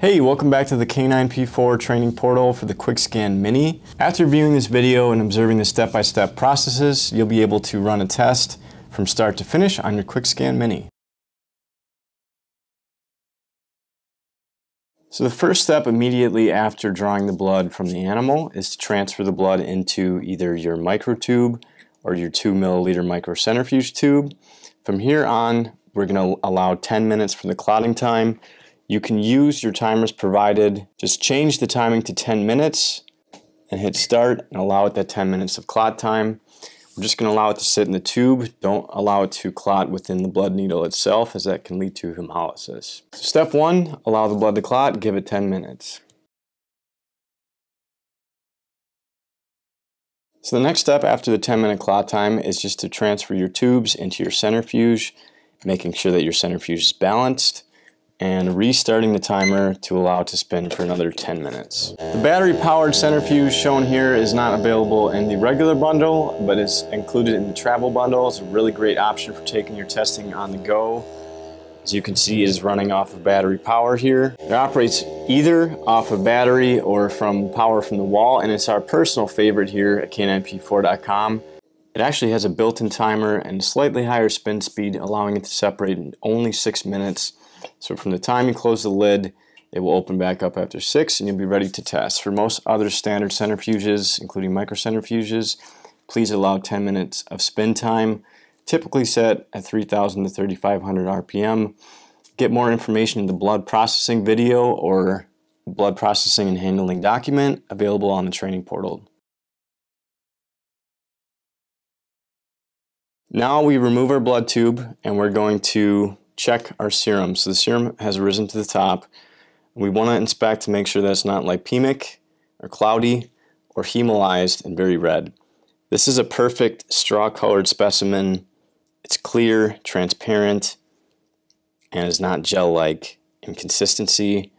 Hey, welcome back to the K9P4 training portal for the QuickScan Mini. After viewing this video and observing the step-by-step -step processes, you'll be able to run a test from start to finish on your QuickScan Mini. So the first step immediately after drawing the blood from the animal is to transfer the blood into either your microtube or your 2 milliliter microcentrifuge tube. From here on, we're going to allow 10 minutes for the clotting time you can use your timers provided. Just change the timing to 10 minutes and hit start and allow it that 10 minutes of clot time. We're just going to allow it to sit in the tube. Don't allow it to clot within the blood needle itself as that can lead to hemolysis. So step one, allow the blood to clot, give it 10 minutes. So the next step after the 10 minute clot time is just to transfer your tubes into your centrifuge, making sure that your centrifuge is balanced and restarting the timer to allow it to spin for another 10 minutes. The battery powered centrifuge shown here is not available in the regular bundle, but is included in the travel bundle. It's a really great option for taking your testing on the go. As you can see, it is running off of battery power here. It operates either off of battery or from power from the wall, and it's our personal favorite here at K9P4.com. It actually has a built-in timer and slightly higher spin speed, allowing it to separate in only six minutes so from the time you close the lid, it will open back up after six and you'll be ready to test. For most other standard centrifuges, including microcentrifuges, please allow 10 minutes of spin time, typically set at 3,000 to 3,500 RPM. Get more information in the blood processing video or blood processing and handling document available on the training portal. Now we remove our blood tube and we're going to check our serum. So the serum has risen to the top. We want to inspect to make sure that it's not lipemic or cloudy or hemolyzed and very red. This is a perfect straw-colored specimen. It's clear, transparent, and is not gel-like in consistency.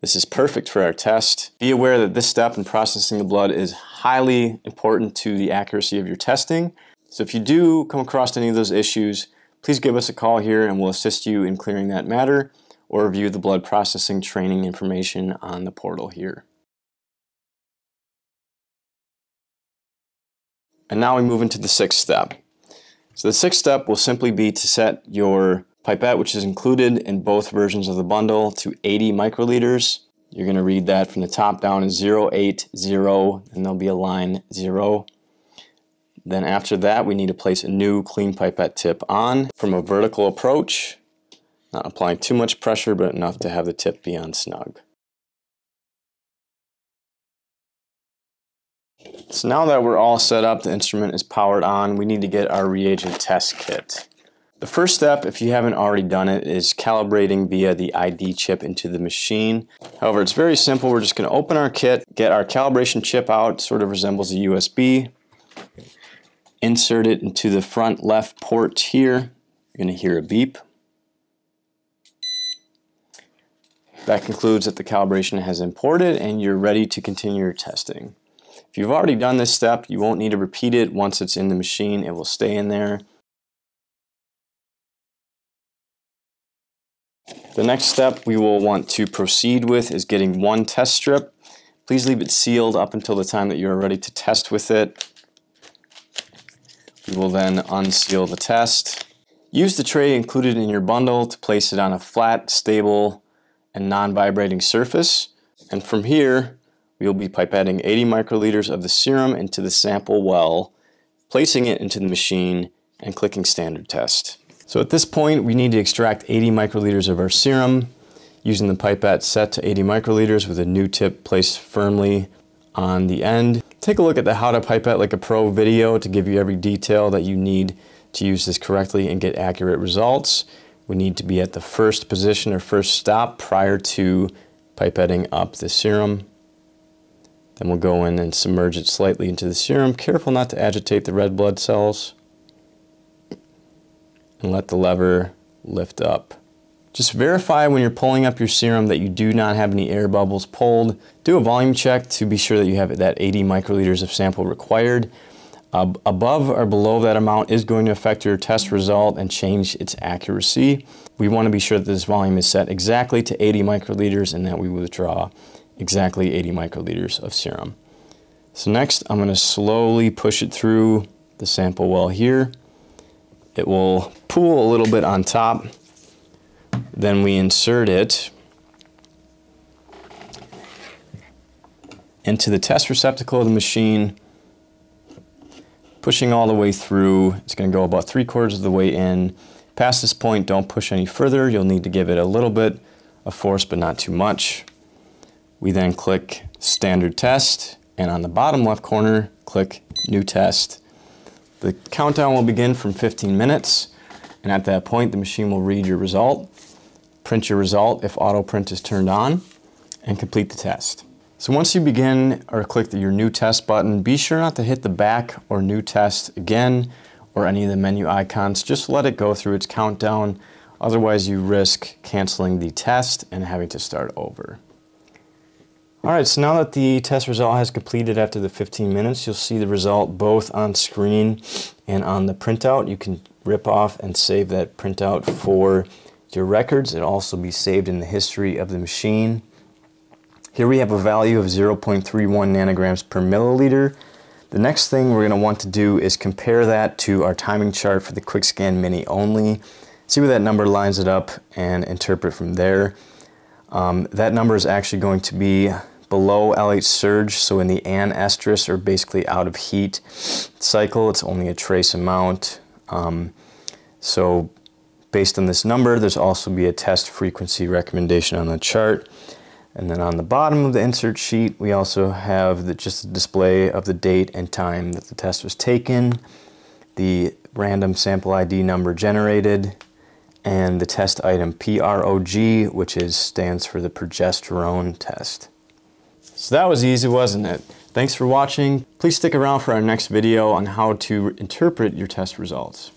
This is perfect for our test. Be aware that this step in processing the blood is highly important to the accuracy of your testing. So if you do come across any of those issues, please give us a call here and we'll assist you in clearing that matter or review the blood processing training information on the portal here. And now we move into the sixth step. So the sixth step will simply be to set your pipette, which is included in both versions of the bundle, to 80 microliters. You're going to read that from the top down as 080, and there'll be a line 0. Then after that, we need to place a new clean pipette tip on from a vertical approach, not applying too much pressure, but enough to have the tip be on snug. So now that we're all set up, the instrument is powered on, we need to get our reagent test kit. The first step, if you haven't already done it, is calibrating via the ID chip into the machine. However, it's very simple. We're just going to open our kit, get our calibration chip out, sort of resembles a USB insert it into the front left port here. You're going to hear a beep. That concludes that the calibration has imported and you're ready to continue your testing. If you've already done this step, you won't need to repeat it once it's in the machine. It will stay in there. The next step we will want to proceed with is getting one test strip. Please leave it sealed up until the time that you are ready to test with it. We will then unseal the test. Use the tray included in your bundle to place it on a flat, stable, and non-vibrating surface. And from here, we will be pipetting 80 microliters of the serum into the sample well, placing it into the machine, and clicking standard test. So at this point, we need to extract 80 microliters of our serum using the pipette set to 80 microliters with a new tip placed firmly on the end. Take a look at the How to Pipette Like a Pro video to give you every detail that you need to use this correctly and get accurate results. We need to be at the first position or first stop prior to pipetting up the serum. Then we'll go in and submerge it slightly into the serum. Careful not to agitate the red blood cells. And let the lever lift up. Just verify when you're pulling up your serum that you do not have any air bubbles pulled. Do a volume check to be sure that you have that 80 microliters of sample required. Uh, above or below that amount is going to affect your test result and change its accuracy. We want to be sure that this volume is set exactly to 80 microliters and that we withdraw exactly 80 microliters of serum. So next I'm going to slowly push it through the sample well here. It will pool a little bit on top. Then we insert it into the test receptacle of the machine pushing all the way through. It's going to go about three quarters of the way in. Past this point, don't push any further. You'll need to give it a little bit of force, but not too much. We then click Standard Test, and on the bottom left corner, click New Test. The countdown will begin from 15 minutes, and at that point, the machine will read your result, print your result if auto print is turned on, and complete the test. So once you begin or click your new test button, be sure not to hit the back or new test again or any of the menu icons. Just let it go through its countdown. Otherwise you risk canceling the test and having to start over. Alright, so now that the test result has completed after the 15 minutes, you'll see the result both on screen and on the printout. You can rip off and save that printout for your records. It'll also be saved in the history of the machine. Here we have a value of 0.31 nanograms per milliliter. The next thing we're going to want to do is compare that to our timing chart for the QuickScan Mini only. See where that number lines it up and interpret from there. Um, that number is actually going to be below LH surge, so in the anestrus or basically out of heat cycle, it's only a trace amount. Um, so based on this number, there's also be a test frequency recommendation on the chart. And then on the bottom of the insert sheet, we also have the, just a display of the date and time that the test was taken, the random sample ID number generated, and the test item PROG, which is stands for the progesterone test. So that was easy, wasn't it? Thanks for watching. Please stick around for our next video on how to interpret your test results.